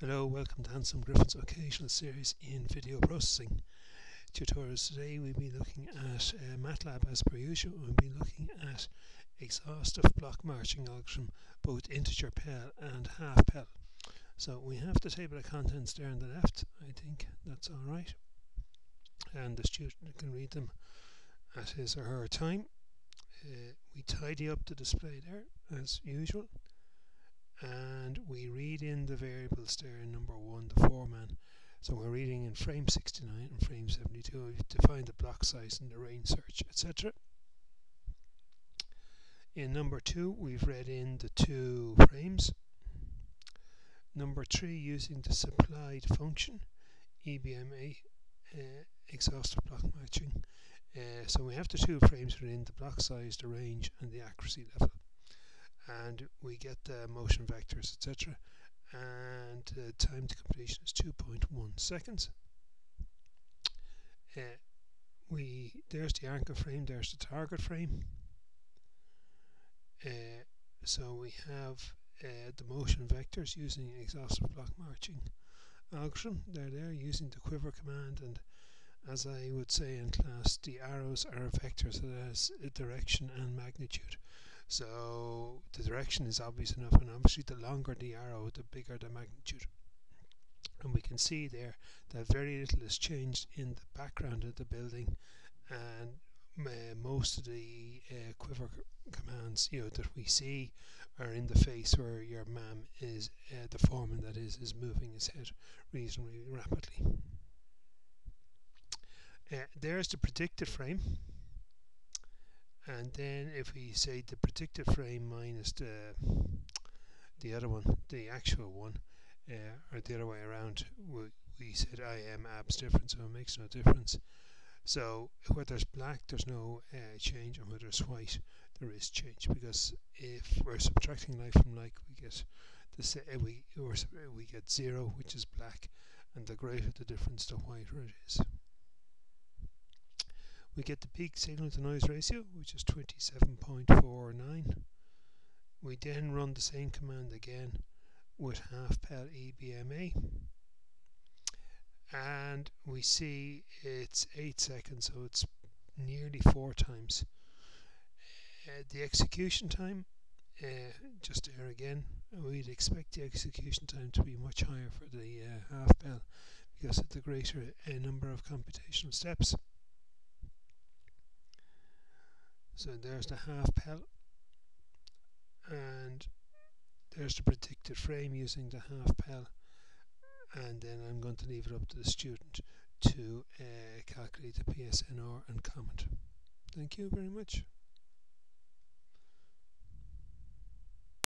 Hello, welcome to Anselm Griffin's occasional series in video processing tutorials. Today we'll be looking at uh, MATLAB as per usual. We'll be looking at exhaustive block matching algorithm, both integer PEL and half PEL. So we have the table of contents there on the left. I think that's alright. And the student can read them at his or her time. Uh, we tidy up the display there as usual and we read in the variables there in number 1 the foreman. So we're reading in frame 69 and frame 72 we've defined the block size and the range search etc in number 2 we've read in the two frames. Number 3 using the supplied function EBMA uh, exhaustive block matching. Uh, so we have the two frames within the block size, the range and the accuracy level and we get the motion vectors etc and uh, time to completion is 2.1 seconds. Uh, we there's the anchor frame there's the target frame. Uh, so we have uh, the motion vectors using exhaustive block matching algorithm. They're there using the quiver command and as I would say in class the arrows are vectors that has direction and magnitude so the direction is obvious enough and obviously the longer the arrow the bigger the magnitude. And we can see there that very little has changed in the background of the building and uh, most of the uh, quiver commands you know that we see are in the face where your man is uh, the foreman that is is moving his head reasonably rapidly uh, there's the predicted frame and then if we say the predicted frame minus the the other one the actual one uh, or the other way around we, we said IM abs different so it makes no difference. So where there's black there's no uh, change and where there's white there is change because if we're subtracting like from like we get the uh, we we get zero which is black and the greater the difference the whiter it is we get the peak signal to noise ratio which is 27.49 we then run the same command again with half PEL EBMA and we see it's 8 seconds so it's nearly 4 times. Uh, the execution time uh, just there again we'd expect the execution time to be much higher for the uh, half PEL because of the greater uh, number of computational steps So there's the half PEL and there's the predicted frame using the half PEL and then I'm going to leave it up to the student to uh, calculate the PSNR and comment. Thank you very much.